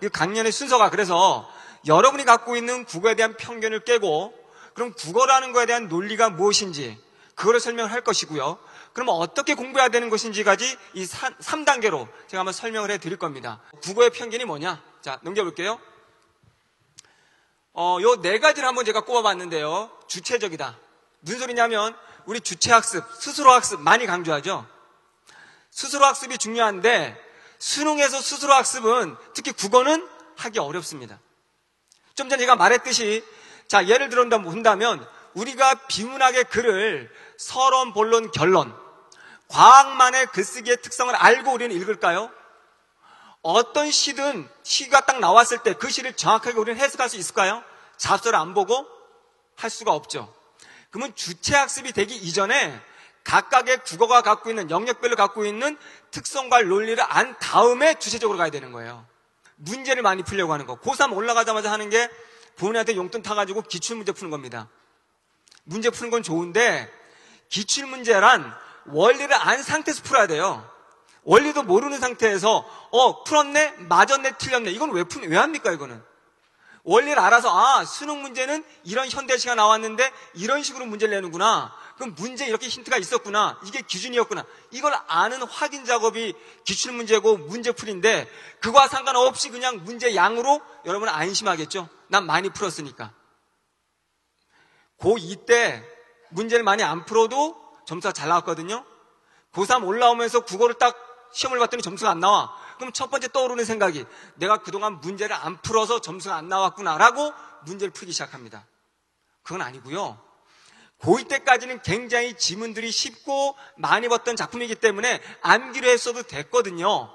그 강연의 순서가 그래서 여러분이 갖고 있는 국어에 대한 편견을 깨고 그럼 국어라는 거에 대한 논리가 무엇인지 그거를 설명을 할 것이고요. 그러면 어떻게 공부해야 되는 것인지까지 이 3단계로 제가 한번 설명을 해 드릴 겁니다. 국어의 편견이 뭐냐? 자, 넘겨볼게요. 어, 요 네 가지를 한번 제가 꼽아봤는데요. 주체적이다. 무슨 소리냐면, 우리 주체학습, 스스로 학습 많이 강조하죠. 스스로 학습이 중요한데, 수능에서 스스로 학습은 특히 국어는 하기 어렵습니다. 좀 전에 제가 말했듯이, 자, 예를 들어 본다면, 우리가 비문학의 글을 서론, 본론, 결론, 과학만의 글쓰기의 특성을 알고 우리는 읽을까요? 어떤 시든 시가 딱 나왔을 때 그 시를 정확하게 우리는 해석할 수 있을까요? 잡서를 안 보고 할 수가 없죠. 그러면 주체 학습이 되기 이전에 각각의 국어가 갖고 있는 영역별로 갖고 있는 특성과 논리를 안 다음에 주체적으로 가야 되는 거예요. 문제를 많이 풀려고 하는 거. 고3 올라가자마자 하는 게 부모님한테 용돈 타가지고 기출문제 푸는 겁니다. 문제 푸는 건 좋은데 기출문제란 원리를 안 상태에서 풀어야 돼요. 원리도 모르는 상태에서 어 풀었네 맞았네 틀렸네 이건 왜 푸, 왜 합니까 이거는 원리를 알아서 아 수능 문제는 이런 현대시가 나왔는데 이런 식으로 문제를 내는구나 그럼 문제 이렇게 힌트가 있었구나 이게 기준이었구나 이걸 아는 확인 작업이 기출 문제고 문제 풀인데 그거와 상관없이 그냥 문제 양으로 여러분 안심하겠죠 난 많이 풀었으니까 고2 때 문제를 많이 안 풀어도 점수가 잘 나왔거든요 고3 올라오면서 국어를 딱 시험을 봤더니 점수가 안 나와. 그럼 첫 번째 떠오르는 생각이 내가 그동안 문제를 안 풀어서 점수가 안 나왔구나라고 문제를 풀기 시작합니다. 그건 아니고요. 고2 때까지는 굉장히 지문들이 쉽고 많이 봤던 작품이기 때문에 암기로 했어도 됐거든요.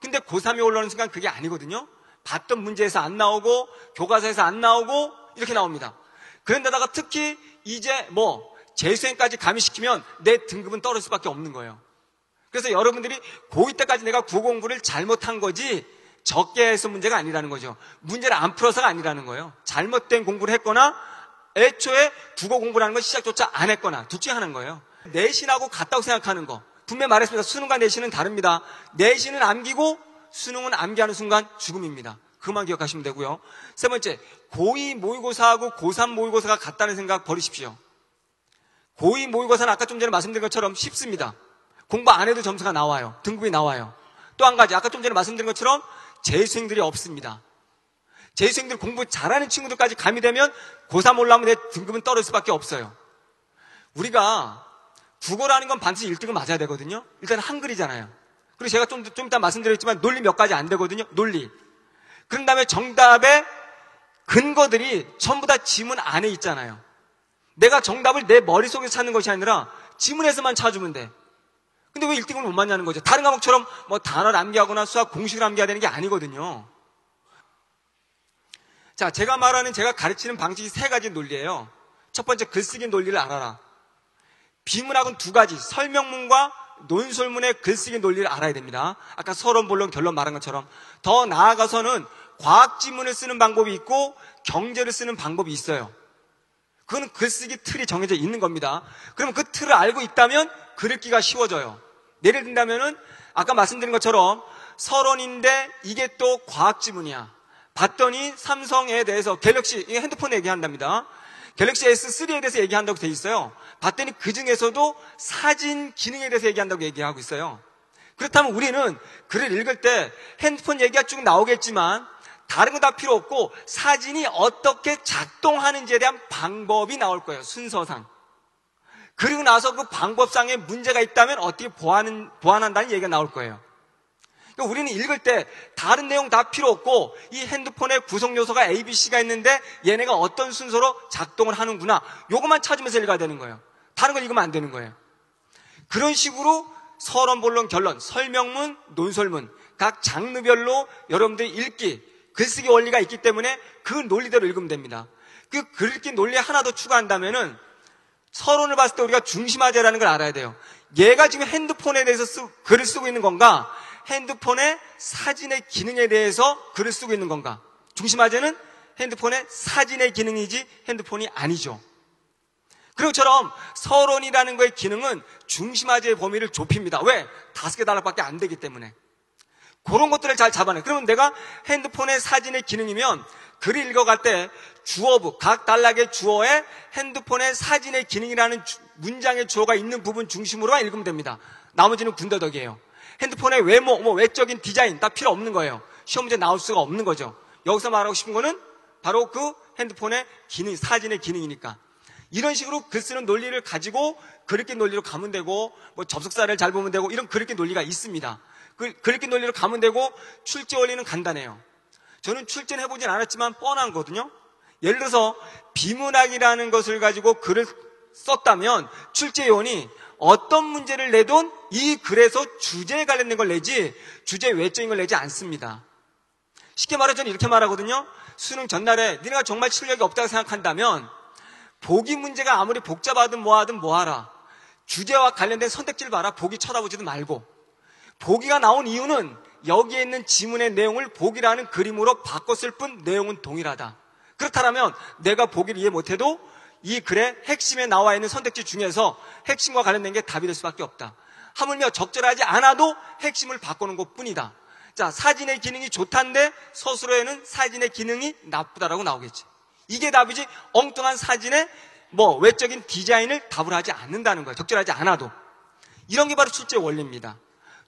근데 고3이 올라오는 순간 그게 아니거든요. 봤던 문제에서 안 나오고 교과서에서 안 나오고 이렇게 나옵니다. 그런데다가 특히 이제 뭐 재수행까지 가미시키면 내 등급은 떨어질 수밖에 없는 거예요. 그래서 여러분들이 고2 때까지 내가 국어 공부를 잘못한 거지 적게 해서 문제가 아니라는 거죠. 문제를 안 풀어서가 아니라는 거예요. 잘못된 공부를 했거나 애초에 국어 공부라는 걸 시작조차 안 했거나 둘 중에 하나인 거예요. 내신하고 같다고 생각하는 거. 분명히 말했습니다. 수능과 내신은 다릅니다. 내신은 암기고 수능은 암기하는 순간 죽음입니다. 그만 기억하시면 되고요. 세 번째, 고2 모의고사하고 고3 모의고사가 같다는 생각 버리십시오. 고2 모의고사는 아까 좀 전에 말씀드린 것처럼 쉽습니다. 공부 안 해도 점수가 나와요. 등급이 나와요. 또 한 가지, 아까 좀 전에 말씀드린 것처럼 재수생들이 없습니다. 재수생들 공부 잘하는 친구들까지 가미되면 고3 올라오면 내 등급은 떨어질 수밖에 없어요. 우리가 국어라는 건 반드시 1등은 맞아야 되거든요. 일단 한글이잖아요. 그리고 제가 좀, 좀 이따 말씀드렸지만 논리 몇 가지 안 되거든요. 논리. 그런 다음에 정답의 근거들이 전부 다 지문 안에 있잖아요. 내가 정답을 내 머릿속에 찾는 것이 아니라 지문에서만 찾으면 돼. 근데 왜 1등을 못 맞냐는 거죠. 다른 과목처럼 뭐 단어를 암기하거나 수학 공식을 암기해야 되는 게 아니거든요. 자, 제가 말하는 제가 가르치는 방식이 세 가지 논리예요. 첫 번째, 글쓰기 논리를 알아라. 비문학은 두 가지, 설명문과 논설문의 글쓰기 논리를 알아야 됩니다. 아까 서론, 본론, 결론 말한 것처럼. 더 나아가서는 과학 지문을 쓰는 방법이 있고 경제를 쓰는 방법이 있어요. 그거는 글쓰기 틀이 정해져 있는 겁니다. 그럼 그 틀을 알고 있다면 글읽기가 쉬워져요. 예를 든다면은 아까 말씀드린 것처럼 서론인데 이게 또 과학 지문이야. 봤더니 삼성에 대해서 갤럭시 이 핸드폰 얘기한답니다. 갤럭시 S3에 대해서 얘기한다고 돼 있어요. 봤더니 그 중에서도 사진 기능에 대해서 얘기한다고 얘기하고 있어요. 그렇다면 우리는 글을 읽을 때 핸드폰 얘기가 쭉 나오겠지만 다른 거 다 필요 없고 사진이 어떻게 작동하는지에 대한 방법이 나올 거예요. 순서상. 그리고 나서 그 방법상에 문제가 있다면 어떻게 보완, 보완한다는 얘기가 나올 거예요. 그러니까 우리는 읽을 때 다른 내용 다 필요 없고 이 핸드폰의 구성 요소가 A, B, C가 있는데 얘네가 어떤 순서로 작동을 하는구나. 요것만 찾으면서 읽어야 되는 거예요. 다른 걸 읽으면 안 되는 거예요. 그런 식으로 서론, 본론, 결론, 설명문, 논설문 각 장르별로 여러분들이 읽기, 글쓰기 원리가 있기 때문에 그 논리대로 읽으면 됩니다. 그 글읽기 논리 하나 더 추가한다면은 서론을 봤을 때 우리가 중심화제라는 걸 알아야 돼요. 얘가 지금 핸드폰에 대해서 쓰, 글을 쓰고 있는 건가? 핸드폰의 사진의 기능에 대해서 글을 쓰고 있는 건가? 중심 화제는 핸드폰의 사진의 기능이지 핸드폰이 아니죠. 그런 것처럼 서론이라는 거의 기능은 중심 화제의 범위를 좁힙니다. 왜? 다섯 개 단락밖에 안 되기 때문에. 그런 것들을 잘 잡아내. 그러면 내가 핸드폰의 사진의 기능이면 글을 읽어갈 때 주어부, 각 단락의 주어에 핸드폰의 사진의 기능이라는 주, 문장의 주어가 있는 부분 중심으로만 읽으면 됩니다. 나머지는 군더더기예요. 핸드폰의 외모, 뭐 외적인 디자인 다 필요 없는 거예요. 시험 문제 나올 수가 없는 거죠. 여기서 말하고 싶은 거는 바로 그 핸드폰의 기능, 사진의 기능이니까. 이런 식으로 글 쓰는 논리를 가지고 그렇게 논리로 가면 되고, 뭐 접속사를 잘 보면 되고, 이런 그렇게 논리가 있습니다. 그, 그렇게 논리로 가면 되고, 출제 원리는 간단해요. 저는 출제는 해보진 않았지만 뻔한 거거든요. 예를 들어서 비문학이라는 것을 가지고 글을 썼다면 출제 요원이 어떤 문제를 내든 이 글에서 주제에 관련된 걸 내지 주제 외적인 걸 내지 않습니다. 쉽게 말해 저는 이렇게 말하거든요. 수능 전날에 니네가 정말 실력이 없다고 생각한다면 보기 문제가 아무리 복잡하든 뭐하든 뭐하라. 주제와 관련된 선택지를 봐라. 보기 쳐다보지도 말고. 보기가 나온 이유는 여기에 있는 지문의 내용을 보기라는 그림으로 바꿨을 뿐 내용은 동일하다. 그렇다면 내가 보기를 이해 못해도 이 글의 핵심에 나와 있는 선택지 중에서 핵심과 관련된 게 답이 될 수밖에 없다. 하물며 적절하지 않아도 핵심을 바꾸는 것 뿐이다. 자, 사진의 기능이 좋단데 서술어에는 사진의 기능이 나쁘다라고 나오겠지. 이게 답이지 엉뚱한 사진의 뭐 외적인 디자인을 답을 하지 않는다는 거예요. 적절하지 않아도. 이런 게 바로 출제 원리입니다.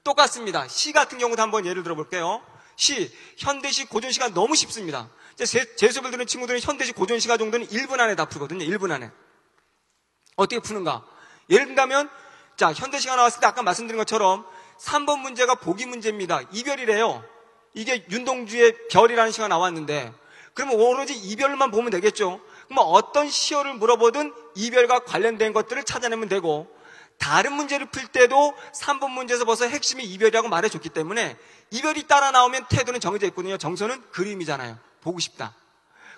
똑같습니다. 시 같은 경우도 한번 예를 들어볼게요. 시, 현대시, 고전시가 너무 쉽습니다. 재수업을 들은 친구들은 현대시, 고전시가 정도는 1분 안에 다 풀거든요. 1분 안에. 어떻게 푸는가? 예를 든다면, 자, 현대시가 나왔을 때 아까 말씀드린 것처럼 3번 문제가 보기 문제입니다. 이별이래요. 이게 윤동주의 별이라는 시가 나왔는데, 그러면 오로지 이별만 보면 되겠죠. 그럼 어떤 시어를 물어보든 이별과 관련된 것들을 찾아내면 되고, 다른 문제를 풀 때도 3번 문제에서 벌써 핵심이 이별이라고 말해줬기 때문에 이별이 따라 나오면 태도는 정해져 있거든요. 정서는 그림이잖아요. 보고 싶다.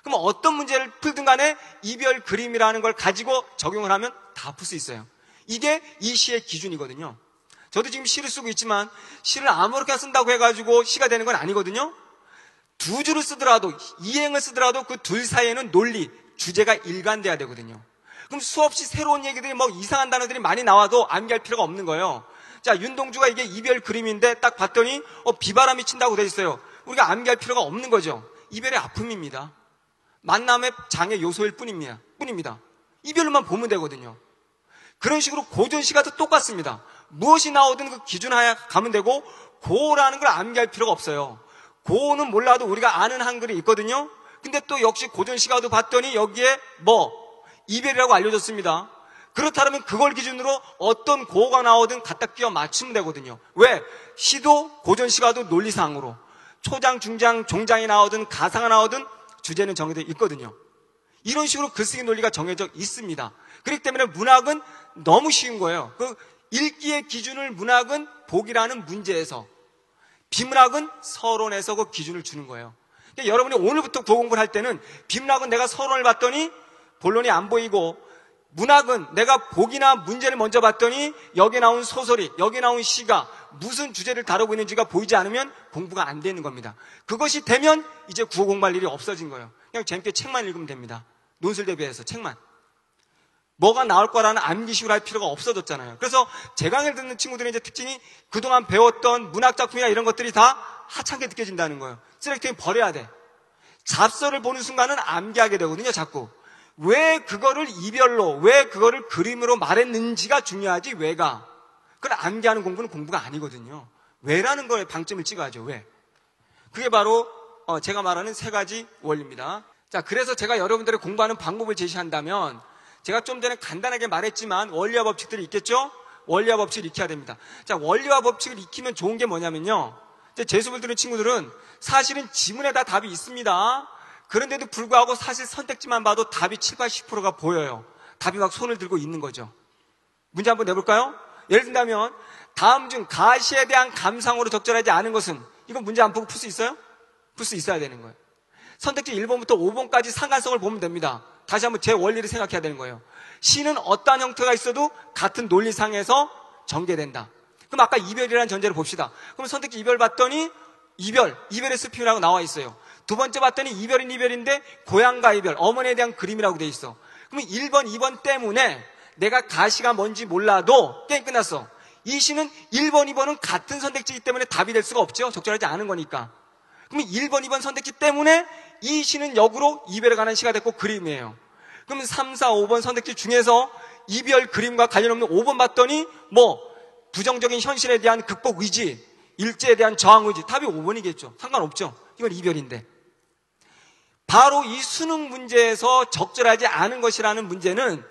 그럼 어떤 문제를 풀든 간에 이별 그림이라는 걸 가지고 적용을 하면 다 풀 수 있어요. 이게 이 시의 기준이거든요. 저도 지금 시를 쓰고 있지만 시를 아무렇게나 쓴다고 해가지고 시가 되는 건 아니거든요. 두 줄을 쓰더라도 이행을 쓰더라도 그 둘 사이에는 논리, 주제가 일관돼야 되거든요. 그럼 수없이 새로운 얘기들이 뭐 이상한 단어들이 많이 나와도 암기할 필요가 없는 거예요. 자, 윤동주가 이게 이별 그림인데 딱 봤더니 어, 비바람이 친다고 돼 있어요. 우리가 암기할 필요가 없는 거죠. 이별의 아픔입니다. 만남의 장애 요소일 뿐입니다. 뿐입니다. 이별만 보면 되거든요. 그런 식으로 고전 시가 도 똑같습니다. 무엇이 나오든 그 기준 하에 가면 되고 고라는 걸 암기할 필요가 없어요. 고는 몰라도 우리가 아는 한글이 있거든요. 근데 또 역시 고전 시가도 봤더니 여기에 뭐 이별이라고 알려졌습니다. 그렇다면 그걸 기준으로 어떤 고가 나오든 갖다 끼워 맞추면 되거든요. 왜? 시도 고전 시가도 논리상으로 초장, 중장, 종장이 나오든 가상이 나오든 주제는 정해져 있거든요. 이런 식으로 글쓰기 논리가 정해져 있습니다. 그렇기 때문에 문학은 너무 쉬운 거예요. 그 읽기의 기준을 문학은 복이라는 문제에서 비문학은 서론에서 그 기준을 주는 거예요. 그러니까 여러분이 오늘부터 구어 공부를 할 때는 비문학은 내가 서론을 봤더니 본론이 안 보이고 문학은 내가 복이나 문제를 먼저 봤더니 여기 나온 소설이 여기 나온 시가 무슨 주제를 다루고 있는지가 보이지 않으면 공부가 안 되는 겁니다. 그것이 되면 이제 구호 공부할 일이 없어진 거예요. 그냥 재밌게 책만 읽으면 됩니다. 논술 대비해서 책만. 뭐가 나올 거라는 암기식을 할 필요가 없어졌잖아요. 그래서 제 강의를 듣는 친구들의 이제 특징이 그동안 배웠던 문학 작품이나 이런 것들이 다 하찮게 느껴진다는 거예요. 쓰레기통에 버려야 돼. 잡서를 보는 순간은 암기하게 되거든요, 자꾸. 왜 그거를 이별로, 왜 그거를 그림으로 말했는지가 중요하지, 왜가. 그걸 암기하는 공부는 공부가 아니거든요. 왜라는 거에 방점을 찍어야죠, 왜. 그게 바로, 어, 제가 말하는 세 가지 원리입니다. 자, 그래서 제가 여러분들의 공부하는 방법을 제시한다면, 제가 좀 전에 간단하게 말했지만, 원리와 법칙들이 있겠죠? 원리와 법칙을 익혀야 됩니다. 자, 원리와 법칙을 익히면 좋은 게 뭐냐면요. 재수를 들은 친구들은 사실은 지문에 다 답이 있습니다. 그런데도 불구하고 사실 선택지만 봐도 답이 7, 80%가 보여요. 답이 막 손을 들고 있는 거죠. 문제 한번 내볼까요? 예를 든다면 다음 중 가 시에 대한 감상으로 적절하지 않은 것은 이건 문제 안 보고 풀 수 있어요? 풀 수 있어야 되는 거예요. 선택지 1번부터 5번까지 상관성을 보면 됩니다. 다시 한번 제 원리를 생각해야 되는 거예요. 시는 어떠한 형태가 있어도 같은 논리상에서 전개된다. 그럼 아까 이별이라는 전제를 봅시다. 그럼 선택지 이별 봤더니 이별, 이별의 슬픔이라고 나와 있어요. 두 번째 봤더니 이별인 이별인데 고향과 이별, 어머니에 대한 그리움이라고 돼 있어. 그러면 1번, 2번 때문에 내가 가시가 뭔지 몰라도 게임 끝났어. 이 시는 1번, 2번은 같은 선택지이기 때문에 답이 될 수가 없죠. 적절하지 않은 거니까. 그러면 1번, 2번 선택지 때문에 이 시는 역으로 이별에 관한 시가 됐고 그림이에요. 그러면 3, 4, 5번 선택지 중에서 이별 그림과 관련 없는 5번 봤더니 뭐 부정적인 현실에 대한 극복 의지, 일제에 대한 저항 의지 답이 5번이겠죠. 상관없죠. 이건 이별인데. 바로 이 수능 문제에서 적절하지 않은 것이라는 문제는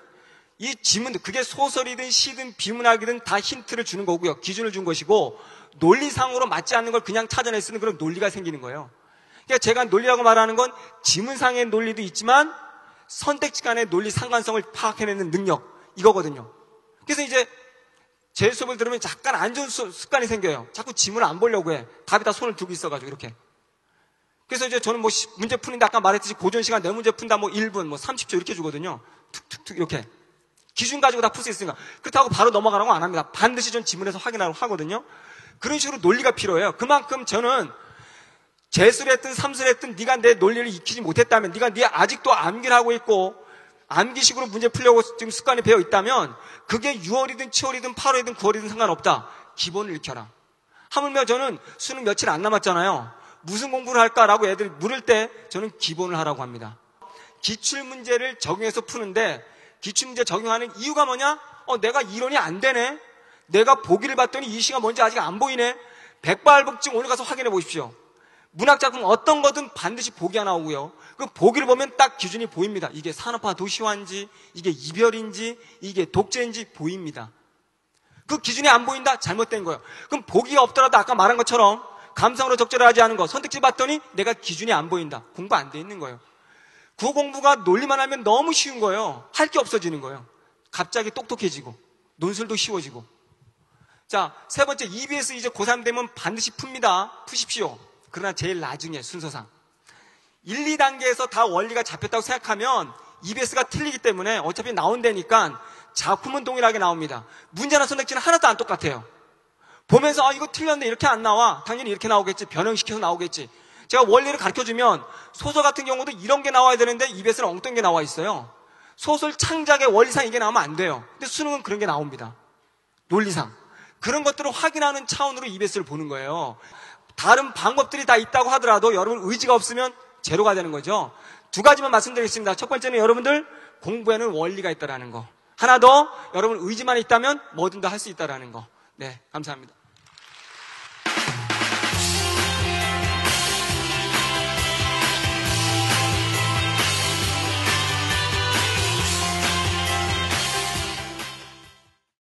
이 지문도 그게 소설이든 시든 비문학이든 다 힌트를 주는 거고요. 기준을 준 것이고 논리상으로 맞지 않는 걸 그냥 찾아낼 수 있는 그런 논리가 생기는 거예요. 그러니까 제가 논리라고 말하는 건 지문상의 논리도 있지만 선택지 간의 논리 상관성을 파악해내는 능력 이거거든요. 그래서 이제 제 수업을 들으면 잠깐 안 좋은 습관이 생겨요. 자꾸 지문을 안 보려고 해. 답에다 손을 두고 있어가지고 이렇게. 그래서 이제 저는 뭐 문제 푸는데 아까 말했듯이 고전 시간 내 문제 푼다 뭐 1분 뭐 30초 이렇게 주거든요. 툭툭툭 이렇게. 기준 가지고 다 풀 수 있으니까. 그렇다고 바로 넘어가라고 안 합니다. 반드시 전 지문에서 확인하고 하거든요. 그런 식으로 논리가 필요해요. 그만큼 저는 재수를 했든 삼수를 했든 네가 내 논리를 익히지 못했다면 네가 네 아직도 암기를 하고 있고 암기식으로 문제 풀려고 지금 습관이 배어 있다면 그게 6월이든 7월이든 8월이든 9월이든 상관없다. 기본을 익혀라. 하물며 저는 수능 며칠 안 남았잖아요. 무슨 공부를 할까라고 애들이 물을 때 저는 기본을 하라고 합니다. 기출문제를 적용해서 푸는데 기출문제 적용하는 이유가 뭐냐? 어, 내가 이론이 안 되네. 내가 보기를 봤더니 이 시가 뭔지 아직 안 보이네. 백발복증 오늘 가서 확인해 보십시오. 문학작품 어떤 거든 반드시 보기가 나오고요. 그 보기를 보면 딱 기준이 보입니다. 이게 산업화 도시화인지, 이게 이별인지, 이게 독재인지 보입니다. 그 기준이 안 보인다? 잘못된 거예요. 그럼 보기가 없더라도 아까 말한 것처럼 감성으로 적절하지 않은 거 선택지 봤더니 내가 기준이 안 보인다. 공부 안 돼 있는 거예요. 그 공부가 논리만 하면 너무 쉬운 거예요. 할 게 없어지는 거예요. 갑자기 똑똑해지고 논술도 쉬워지고. 자, 세 번째 EBS 이제 고3 되면 반드시 풉니다. 푸십시오. 그러나 제일 나중에 순서상 1, 2단계에서 다 원리가 잡혔다고 생각하면 EBS가 틀리기 때문에 어차피 나온다니까 작품은 동일하게 나옵니다. 문제나 선택지는 하나도 안 똑같아요. 보면서 아 이거 틀렸는데 이렇게 안 나와. 당연히 이렇게 나오겠지. 변형시켜서 나오겠지. 제가 원리를 가르쳐 주면 소설 같은 경우도 이런 게 나와야 되는데 EBS는 엉뚱한 게 나와 있어요. 소설 창작의 원리상 이게 나오면 안 돼요. 근데 수능은 그런 게 나옵니다. 논리상. 그런 것들을 확인하는 차원으로 EBS를 보는 거예요. 다른 방법들이 다 있다고 하더라도 여러분 의지가 없으면 제로가 되는 거죠. 두 가지만 말씀드리겠습니다. 첫 번째는 여러분들 공부에는 원리가 있다라는 거. 하나 더 여러분 의지만 있다면 뭐든 다 할 수 있다라는 거. 네, 감사합니다.